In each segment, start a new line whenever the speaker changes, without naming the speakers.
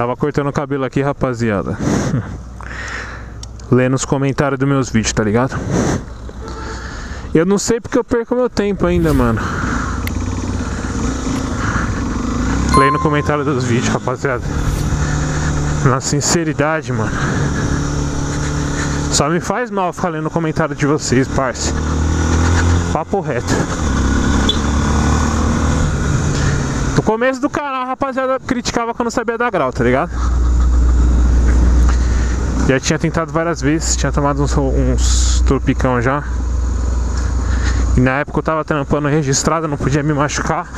Tava cortando o cabelo aqui, rapaziada. Lendo os comentários dos meus vídeos, tá ligado? Eu não sei porque eu perco meu tempo ainda, mano. Lendo o comentário dos vídeos, rapaziada. Na sinceridade, mano. Só me faz mal ficar lendo o comentário de vocês, parça. Papo reto. No começo do canal, a rapaziada criticava quando sabia dar grau, tá ligado? Já tinha tentado várias vezes, tinha tomado uns, uns tropicão já. E na época eu tava trampando registrado, não podia me machucar.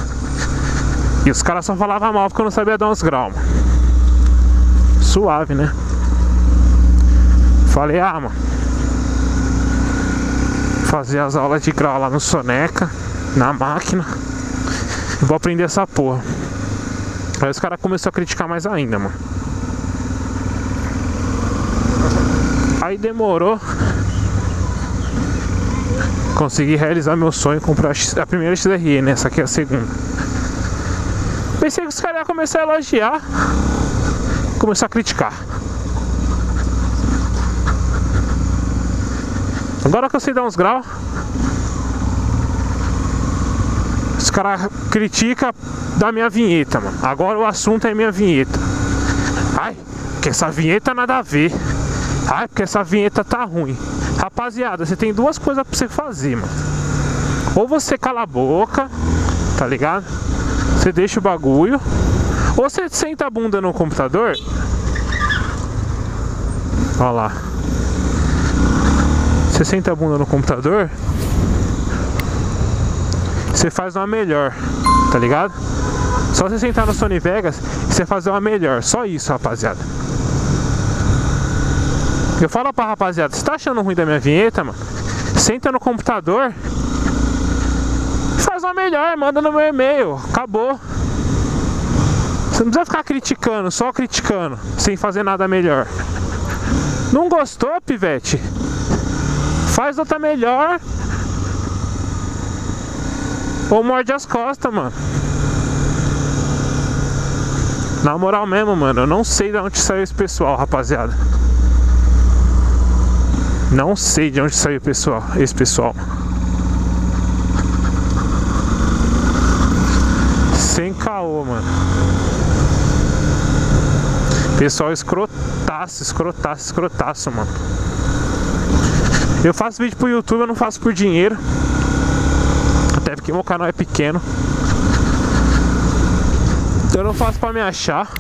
E os caras só falavam mal porque eu não sabia dar uns graus, mano. Suave, né? Falei, ah, mano. Fazer as aulas de grau lá no Soneca, na máquina. Vou aprender essa porra. Aí os caras começaram a criticar mais ainda, mano. Aí demorou. Consegui realizar meu sonho comprar a primeira XRE, né? Essa aqui é a segunda. Pensei que os caras iam começar a elogiar. Começar a criticar. Agora que eu sei dar uns graus. Os caras criticam da minha vinheta, mano. Agora o assunto é minha vinheta. Ai, que essa vinheta nada a ver. Ai, porque essa vinheta tá ruim. Rapaziada, você tem duas coisas pra você fazer, mano. Ou você cala a boca, tá ligado? Você deixa o bagulho. Ou você senta a bunda no computador. Olha lá. Você senta a bunda no computador você faz uma melhor, tá ligado? Só você sentar no Sony Vegas e você fazer uma melhor. Só isso, rapaziada. Eu falo pra rapaziada, você tá achando ruim da minha vinheta, mano? Senta no computador faz uma melhor, manda no meu e-mail. Acabou. Você não precisa ficar criticando, só criticando, sem fazer nada melhor. Não gostou, pivete? Faz outra melhor ou morde as costas, mano. Na moral mesmo, mano, eu não sei de onde saiu esse pessoal, rapaziada. Não sei de onde saiu pessoal, esse pessoal. Sem caô, mano. Pessoal escrotaço, escrotaço, escrotaço, mano. Eu faço vídeo pro YouTube, eu não faço por dinheiro porque meu canal é pequeno. Eu não faço pra me achar.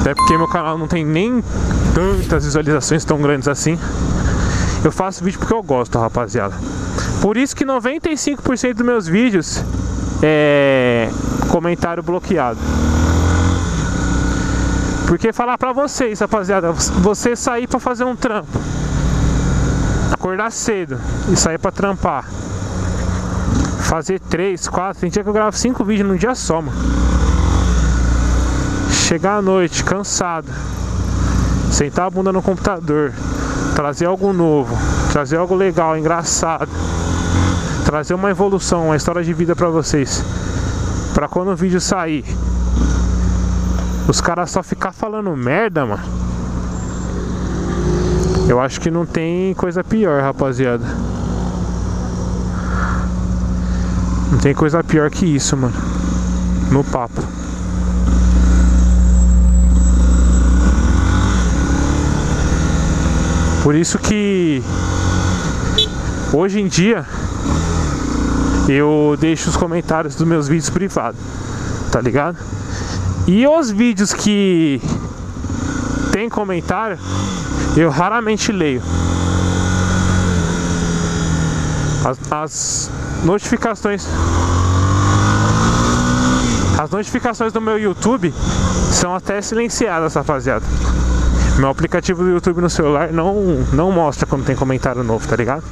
Até porque meu canal não tem nem tantas visualizações tão grandes assim. Eu faço vídeo porque eu gosto, rapaziada. Por isso que 95% dos meus vídeos é comentário bloqueado. Porque falar pra vocês, rapaziada, você sair pra fazer um trampo, acordar cedo e sair pra trampar fazer 3, 4, tem dia que eu gravo 5 vídeos num dia só, mano. Chegar à noite, cansado, sentar a bunda no computador, trazer algo novo, trazer algo legal, engraçado, trazer uma evolução, uma história de vida pra vocês. Pra quando o vídeo sair, os caras só ficar falando merda, mano. Eu acho que não tem coisa pior, rapaziada. Não tem coisa pior que isso, mano. No papo. Por isso que hoje em dia eu deixo os comentários dos meus vídeos privados, tá ligado? E os vídeos que tem comentário, eu raramente leio. As, as notificações. As notificações do meu YouTube são até silenciadas, rapaziada. Meu aplicativo do YouTube no celular não, não mostra quando tem comentário novo, tá ligado?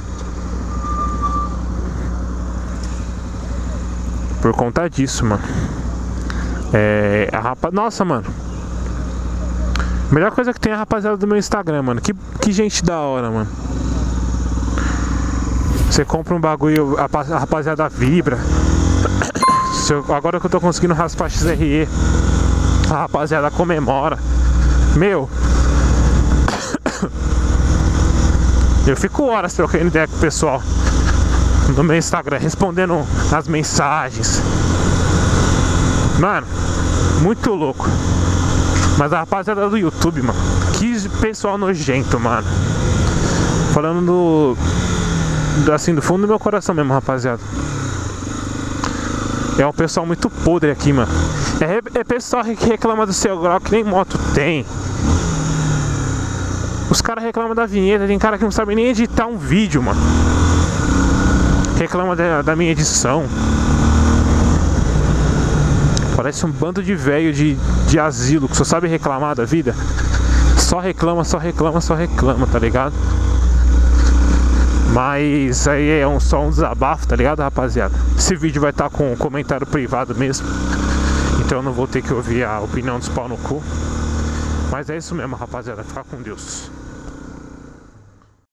Por conta disso, mano. É. A rapa... Nossa, mano. Melhor coisa que tem é a rapaziada do meu Instagram, mano. Que, que gente da hora, mano. Você compra um bagulho, a rapaziada vibra. Agora que eu tô conseguindo raspar XRE, a rapaziada comemora. Meu. Eu fico horas trocando ideia com o pessoal no meu Instagram, respondendo as mensagens. Mano, muito louco. Mas a rapaziada do YouTube, mano, que pessoal nojento, mano. Falando do. Assim, do fundo do meu coração mesmo, rapaziada. É um pessoal muito podre aqui, mano. É, é pessoal que reclama do seu grau que nem moto tem. Os caras reclamam da vinheta, tem cara que não sabe nem editar um vídeo, mano reclama da, da minha edição. Parece um bando de velho de, de asilo que só sabe reclamar da vida. Só reclama, só reclama, só reclama, tá ligado? Mas aí é um, só um desabafo, tá ligado, rapaziada? Esse vídeo vai estar tá com um comentário privado mesmo. Então eu não vou ter que ouvir a opinião dos pau no cu. Mas é isso mesmo, rapaziada. Ficar com Deus.